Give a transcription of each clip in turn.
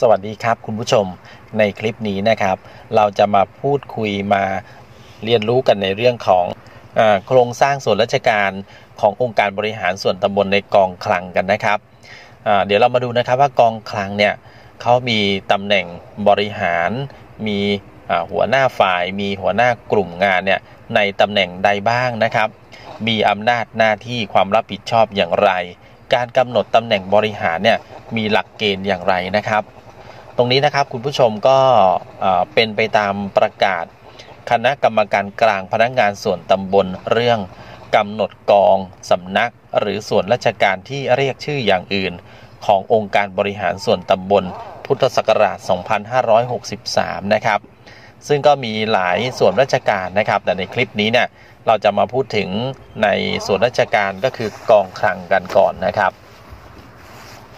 สวัสดีครับคุณผู้ชมในคลิปนี้นะครับ เราจะมาพูดคุยมาเรียนรู้กันในเรื่องของอโครงสร้างส่วนราชการขององค์การบริหารส่วนตำบลในกองคลังกันนะครับเดี๋ยวเรามาดูนะครับว่ากองคลังเนี่ยเขามีตำแหน่งบริหาร มีหัวหน้าฝ่าย มีหัวหน้ากลุ่มงานเนี่ยในตำแหน่งใดบ้างนะครับ มีอำนาจหน้าที่ความรับผิดชอบอย่างไร การกำหนดตำแหน่งบริหารเนี่ยมีหลักเกณฑ์อย่างไรนะครับ ตรงนี้นะครับคุณผู้ชมก็เป็นไปตามประกาศ คณะกรรมการกลางพนักงานส่วนตำบลเรื่องกำหนดกองสำนัก หรือส่วนราชการที่เรียกชื่ออย่างอื่น ขององค์การบริหารส่วนตำบล พุทธศักราช 2563 นะครับ ซึ่งก็มีหลายส่วนราชการนะครับ แต่ในคลิปนี้เนี่ยเราจะมาพูดถึงในส่วนราชการก็คือกองคลังกันก่อนนะครับ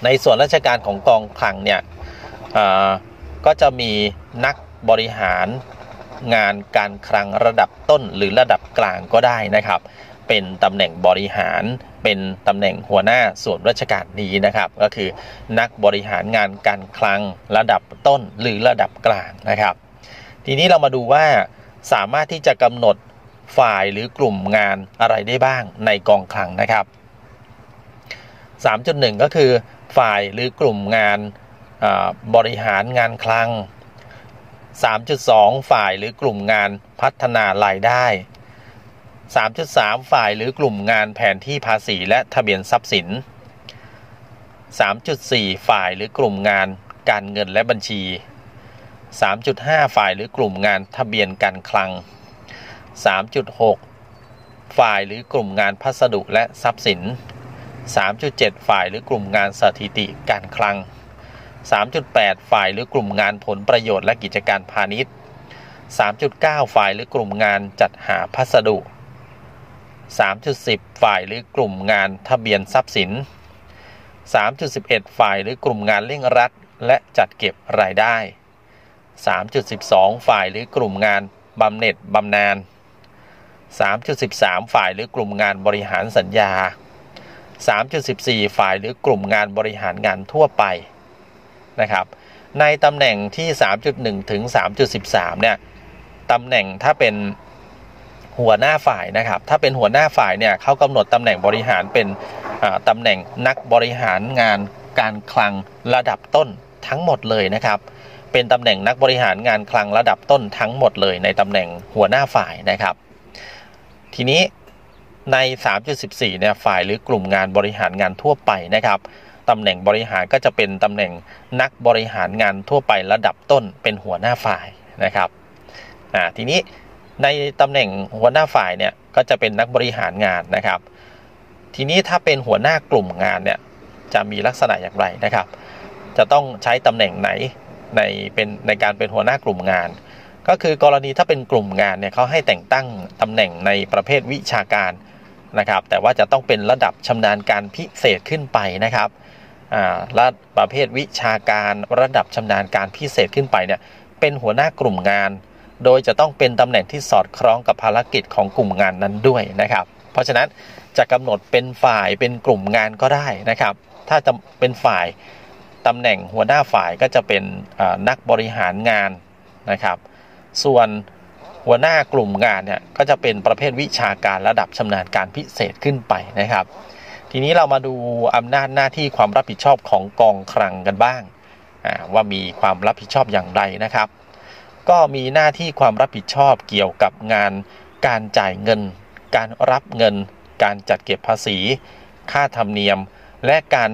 ในส่วนราชการของกองคลังเนี่ย ก็จะมีนักบริหารงานการคลังระดับต้นหรือระดับกลางก็ได้นะครับ เป็นตำแหน่งบริหาร เป็นตำแหน่งหัวหน้าส่วนราชการนี้นะครับ ก็คือนักบริหารงานการคลังระดับต้นหรือระดับกลางนะครับ ทีนี้เรามาดูว่าสามารถที่จะกำหนดฝ่ายหรือกลุ่มงานอะไรได้บ้างในกองคลังนะครับ 3.1 ก็คือฝ่ายหรือกลุ่มงาน บริหารงานคลัง 3.2 ฝ่ายหรือกลุ่มงานพัฒนารายได้ 3.3 ฝ่ายหรือกลุ่มงานแผนที่ภาษีและทะเบียนทรัพย์สิน 3.4 ฝ่ายหรือกลุ่มงานการเงินและบัญชี 3.5 ฝ่ายหรือกลุ่มงานทะเบียนการคลัง 3.6 ฝ่ายหรือกลุ่มงานพัสดุและทรัพย์สิน 3.7 ฝ่ายหรือกลุ่มงานสถิติการคลัง 3.8 ฝ่ายหรือกลุ่มงานผลประโยชน์และกิจการพาณิชย์ 3.9 ฝ่ายหรือกลุ่มงานจัดหาพัสดุ 3.10 ฝ่ายหรือกลุ่มงานทะเบียนทรัพย์สิน 3.11 ฝ่ายหรือกลุ่มงานเร่งรัด และจัดเก็บรายได้ 3.12 ฝ่ายหรือกลุ่มงานบำเหน็จบำนาญ 3.13 ฝ่ายหรือกลุ่มงานบริหารสัญญา 3.14 ฝ่ายหรือกลุ่มงานบริหารงานทั่วไป นะครับ ในตำแหน่งที่ 3.1 ถึง 3.13 เนี่ยตำแหน่งถ้าเป็นหัวหน้าฝ่ายนะครับ ถ้าเป็นหัวหน้าฝ่ายเนี่ยเขากำหนดตำแหน่งบริหารเป็นตำแหน่งนักบริหารงานการคลังระดับต้นทั้งหมดเลยนะครับ เป็นตำแหน่งนักบริหารงานคลังระดับต้นทั้งหมดเลย ในตำแหน่งหัวหน้าฝ่ายนะครับ ทีนี้ใน 3.14 เนี่ย ฝ่ายหรือกลุ่มงานบริหารงานทั่วไปนะครับ ตำแหน่งบริหารก็จะเป็นตำแหน่งนักบริหารงานทั่วไประดับต้นเป็นหัวหน้าฝ่ายนะครับอ่าทีนี้ในตำแหน่งหัวหน้าฝ่ายเนี่ยก็จะเป็นนักบริหารงานนะครับ ทีนี้ถ้าเป็นหัวหน้ากลุ่มงานเนี่ยจะมีลักษณะอย่างไรนะครับ จะต้องใช้ตำแหน่งไหนในเป็นในการเป็นหัวหน้ากลุ่มงาน ก็คือกรณีถ้าเป็นกลุ่มงานเนี่ยเขาให้แต่งตั้งตำแหน่งในประเภทวิชาการนะครับ แต่ว่าจะต้องเป็นระดับชำนาญการพิเศษขึ้นไปนะครับ ระประเภทวิชาการระดับชำนาญการพิเศษขึ้นไปเนี่ยเป็นหัวหน้ากลุ่มงาน โดยจะต้องเป็นตำแหน่งที่สอดคล้องกับภารกิจของกลุ่มงานนั้นด้วยนะครับ เพราะฉะนั้นจะกำหนดเป็นฝ่ายเป็นกลุ่มงานก็ได้นะครับ ถ้าจะเป็นฝ่ายตำแหน่งหัวหน้าฝ่ายก็จะเป็นนักบริหารงานนะครับ ส่วนหัวหน้ากลุ่มงานเนี่ยก็จะเป็นประเภทวิชาการระดับชำนาญการพิเศษขึ้นไปนะครับ ทีนี้เรามาดูอำนาจหน้าที่ความรับผิดชอบของกองคลังกันบ้าง ว่ามีความรับผิดชอบอย่างไรนะครับ ก็มีหน้าที่ความรับผิดชอบเกี่ยวกับงาน การจ่ายเงิน การรับเงิน การจัดเก็บภาษี ค่าธรรมเนียม และการ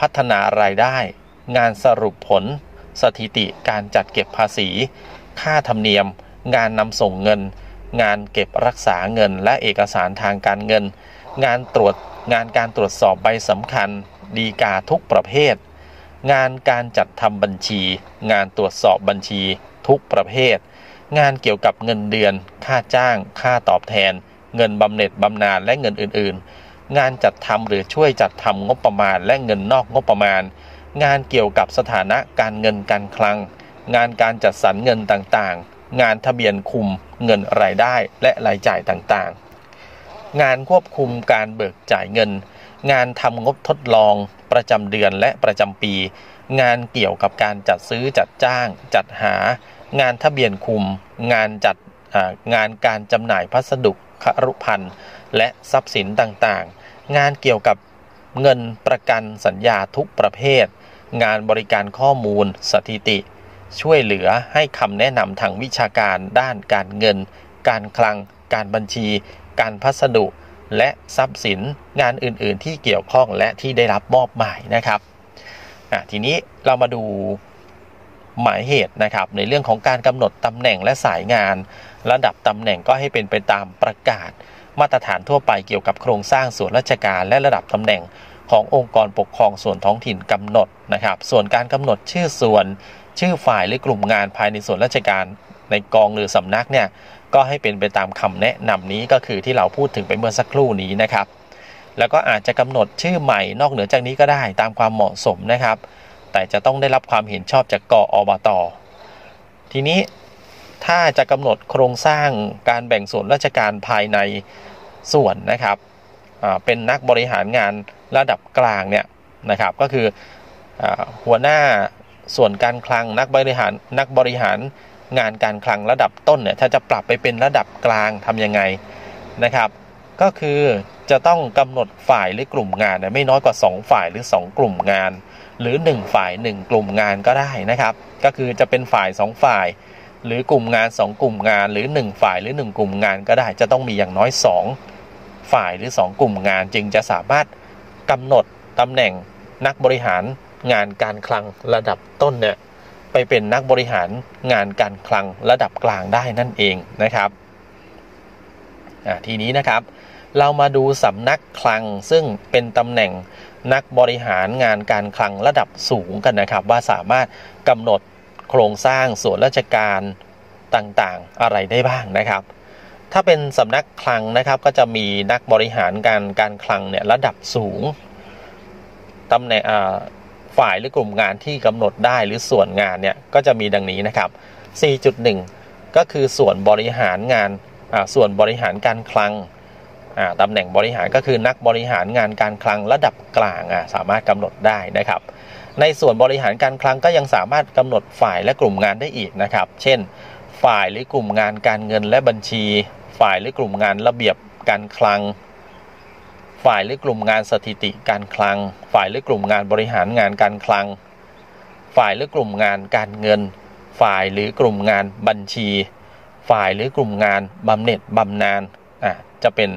พัฒนารายได้ งานสรุปผล สถิติการจัดเก็บภาษี ค่าธรรมเนียม งานนำส่งเงิน งานเก็บรักษาเงิน และเอกสารทางการเงิน งานตรวจ งานการตรวจสอบใบสำคัญ ดีกาทุกประเภท งานการจัดทำบัญชี งานตรวจสอบบัญชีทุกประเภท งานเกี่ยวกับเงินเดือน ค่าจ้าง ค่าตอบแทน เงินบำเหน็จบำนาญและเงินอื่น ๆ งานจัดทำหรือช่วยจัดทำงบประมาณและเงินนอกงบประมาณ งานเกี่ยวกับสถานะการเงินการคลัง งานการจัดสรรเงินต่างๆ งานทะเบียนคุม เงินรายได้และรายจ่ายต่างๆ งานควบคุมการเบิกจ่ายเงิน งานทำงบทดลอง ประจำเดือนและประจำปี งานเกี่ยวกับการจัดซื้อจัดจ้าง จัดหา งานทะเบียนคุม งานจัดงานการจำหน่ายพัสดุครุพันธ์และทรัพย์สินต่างๆ งานเกี่ยวกับเงินประกันสัญญาทุกประเภท งานบริการข้อมูล สถิติ ช่วยเหลือให้คำแนะนำทางวิชาการด้านการเงิน การคลัง การบัญชี การพัสดุ และทรัพย์สินงานอื่น ๆ ที่เกี่ยวข้องและที่ได้รับมอบหมายนะครับทีนี้เรามาดูหมายเหตุนะครับ ในเรื่องของการกำหนดตำแหน่งและสายงาน ระดับตำแหน่งก็ให้เป็นไปตามประกาศ มาตรฐานทั่วไปเกี่ยวกับโครงสร้างส่วนราชการและระดับตำแหน่งขององค์กรปกครองส่วนท้องถิ่นกำหนดนะครับ ส่วนการกำหนดชื่อส่วน ชื่อฝ่ายหรือกลุ่มงานภายในส่วนราชการ ในกองหรือสำนักเนี่ยก็ให้เป็นไปตามคำแนะนำนี้ก็คือที่เราพูดถึงไปเมื่อสักครู่นี้นะครับ แล้วก็อาจจะกำหนดชื่อใหม่นอกเหนือจากนี้ก็ได้ตามความเหมาะสมนะครับ แต่จะต้องได้รับความเห็นชอบจากกออบตทีนี้ถ้าจะกำหนดโครงสร้างการแบ่งส่วนราชการภายในส่วนนะครับเป็นนักบริหารงานระดับกลางเนี่ยนะครับ ก็คืออหัวหน้าส่วนการคลังนักบริหารนักบริหาร งานการคลังระดับต้นเนี่ยถ้าจะปรับไปเป็นระดับกลางทํำยังไงนะครับ ก็คือจะต้องกำหนดฝ่ายหรือกลุ่มงานไม่น้อยกว่า 2 ฝ่ายหรือ 2 กลุ่มงาน หรือ 1 ฝ่าย 1 กลุ่มงานก็ได้นะครับ ก็คือจะเป็นฝ่าย 2 ฝ่าย หรือกลุ่มงาน 2 กลุ่มงาน หรือ 1 ฝ่ายหรือ 1 กลุ่มงานก็ได้ จะต้องมีอย่างน้อย 2 ฝ่ายหรือ 2 กลุ่มงาน จึงจะสามารถกำหนดตำแหน่งนักบริหารงานการคลังระดับต้นเนี่ย ไปเป็นนักบริหารงานการคลังระดับกลางได้นั่นเองนะครับทีนี้นะครับ เรามาดูสำนักคลังซึ่งเป็นตำแหน่งนักบริหารงานการคลังระดับสูงกันนะครับ ว่าสามารถกำหนดโครงสร้างส่วนราชการต่างๆอะไรได้บ้างนะครับ ถ้าเป็นสำนักคลังนะครับก็จะมีนักบริหารการการคลังเนี่ยระดับสูงตำแหน่ง ฝ่ายหรือกลุ่มงานที่กำหนดได้หรือส่วนงานเนี่ยก็จะมีดังนี้นะครับ 4.1 ก็คือส่วนบริหารงานส่วนบริหารการคลังตำแหน่งบริหารก็คือนักบริหารงานการคลังระดับกลางสามารถกำหนดได้นะครับ ในส่วนบริหารการคลังก็ยังสามารถกำหนดฝ่ายและกลุ่มงานได้อีกนะครับ เช่น ฝ่ายหรือกลุ่มงานการเงินและบัญชี ฝ่ายหรือกลุ่มงานระเบียบการคลัง ฝ่ายหรือกลุ่มงานสถิติการคลัง ฝ่ายหรือกลุ่มงานบริหารงานการคลัง ฝ่ายหรือกลุ่มงานการเงิน ฝ่ายหรือกลุ่มงานบัญชี ฝ่ายหรือกลุ่มงานบำเหน็จบำนาญอะจะเป็น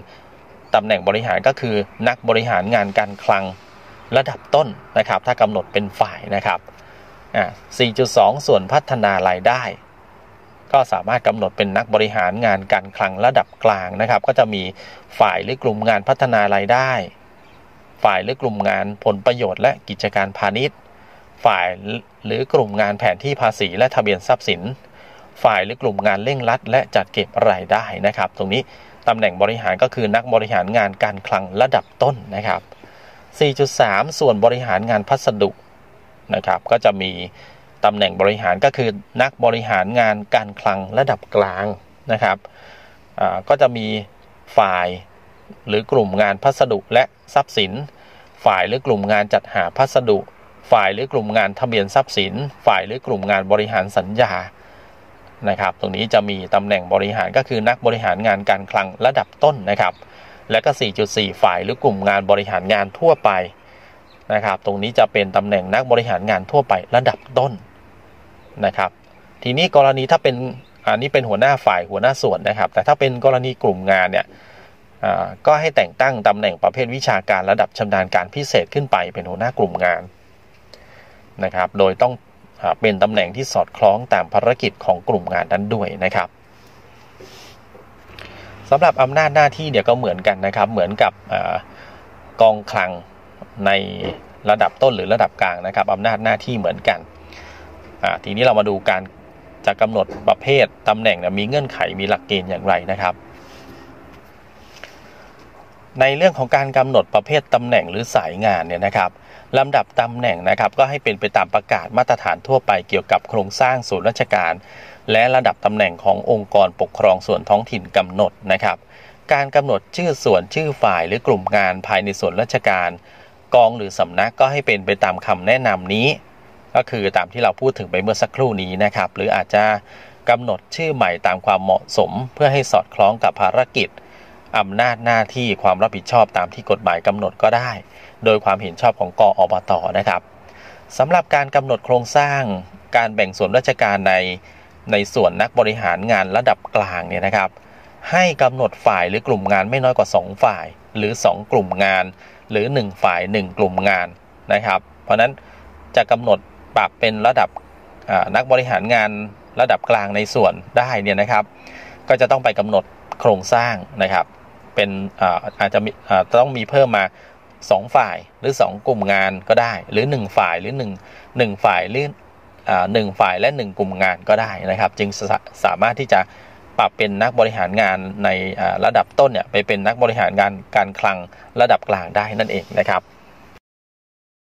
ตำแหน่งบริหารก็คือนักบริหารงานการคลังระดับต้นนะครับ ถ้ากำหนดเป็นฝ่ายนะครับอะ4.2 ส่วนพัฒนารายได้ ก็สามารถกำหนดเป็นนักบริหารงานการคลังระดับกลางนะครับ ก็จะมีฝ่ายหรือกลุ่มงานพัฒนารายได้ ฝ่ายหรือกลุ่มงานผลประโยชน์และกิจการพาณิชย์ ฝ่ายหรือกลุ่มงานแผนที่ภาษีและทะเบียนทรัพย์สิน ฝ่ายหรือกลุ่มงานเร่งรัด และจัดเก็บรายได้นะครับ ตรงนี้ตำแหน่งบริหารก็คือนักบริหารงานการคลังระดับต้นนะครับ 4.3 ส่วนบริหารงานพัสดุนะครับ ก็จะมี ตำแหน่งบริหารก็คือนักบริหารงานการคลังระดับกลางนะครับก็จะมีฝ่ายหรือกลุ่มงานพัสดุและทรัพย์สิน ฝ่ายหรือกลุ่มงานจัดหาพัสดุ ฝ่ายหรือกลุ่มงานทะเบียนทรัพย์สิน ฝ่ายหรือกลุ่มงานบริหารสัญญานะครับ ตรงนี้จะมีตำแหน่งบริหารก็คือนักบริหารงานการคลังระดับต้นนะครับ และก็ 4.4 ฝ่ายหรือกลุ่มงานบริหารงานทั่วไปนะครับ ตรงนี้จะเป็นตำแหน่งนักบริหารงานทั่วไประดับต้น นะครับ ทีนี้กรณีถ้าเป็นอันนี้เป็นหัวหน้าฝ่ายหัวหน้าส่วนนะครับ แต่ถ้าเป็นกรณีกลุ่มงานเนี่ยก็ให้แต่งตั้งตำแหน่งประเภทวิชาการระดับชำนาญการพิเศษขึ้นไปเป็นหัวหน้ากลุ่มงานนะครับ โดยต้องเป็นตำแหน่งที่สอดคล้องตามภารกิจของกลุ่มงานนั้นด้วยนะครับสำหรับอำนาจหน้าที่เดี๋ยวก็เหมือนกันนะครับ เหมือนกับกองคลังในระดับต้นหรือระดับกลางนะครับอำนาจหน้าที่เหมือนกัน ทีนี้เรามาดูการจะกำหนดประเภทตำแหน่งมีเงื่อนไขมีหลักเกณฑ์อย่างไรนะครับ ในเรื่องของการกำหนดประเภทตำแหน่งหรือสายงานเนี่ยนะครับลำดับตำแหน่งนะครับก็ให้เป็นไปตามประกาศมาตรฐานทั่วไปเกี่ยวกับโครงสร้างส่วนราชการ และระดับตำแหน่งขององค์กรปกครองส่วนท้องถิ่นกำหนดนะครับ การกำหนดชื่อส่วนชื่อฝ่ายหรือกลุ่มงานภายในส่วนราชการ กองหรือสำนักก็ให้เป็นไปตามคำแนะนำนี้ ก็คือตามที่เราพูดถึงไปเมื่อสักครู่นี้นะครับ หรืออาจจะกำหนดชื่อใหม่ตามความเหมาะสม เพื่อให้สอดคล้องกับภารกิจอำนาจหน้าที่ความรับผิดชอบตามที่กฎหมายกำหนดก็ได้ โดยความเห็นชอบของกออบตนะครับสำหรับการกำหนดโครงสร้าง การแบ่งส่วนราชการในในส่วนนักบริหารงานระดับกลางเนี่ยนะครับ ให้กำหนดฝ่ายหรือกลุ่มงานไม่น้อยกว่า 2 ฝ่าย หรือ 2 กลุ่มงาน หรือ 1 ฝ่าย 1 กลุ่มงานนะครับ เพราะนั้นจะกำหนด ปรับเป็นระดับนักบริหารงานระดับกลางในส่วนได้เนี่ยนะครับ ก็จะต้องไปกำหนดโครงสร้างนะครับ เป็นอาจจะต้องมีเพิ่มมา 2 ฝ่ายหรือ 2 กลุ่มงานก็ได้ หรือ 1 ฝ่ายหรือ1 1ฝ่ายหรือหนึ่งฝ่ายและ 1 กลุ่มงานก็ได้นะครับ จึงสสามารถที่จะปรับเป็นนักบริหารงานในระดับต้นเนี่ยไปเป็นนักบริหารงานการคลังระดับกลางได้นั่นเองนะครับ